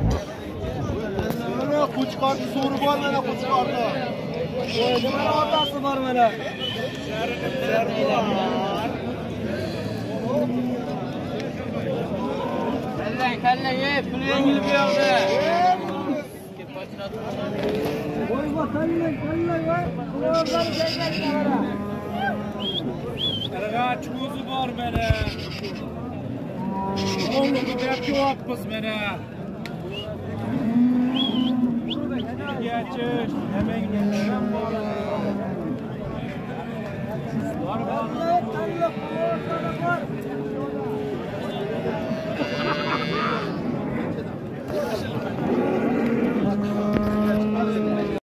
Ben ne, kucak soru var kuch qardi so'ri bor mana kuch qardi nimani otasi bor mana kallang kallang ey pul yengilib bu yoqda voyvoy kallang kallang qirg'ach o'zi bor mana o'nga beryapmiz mana Yeah, church. Yeah,